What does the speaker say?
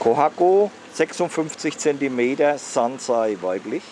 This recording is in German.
Kohako 56 cm Sansai weiblich.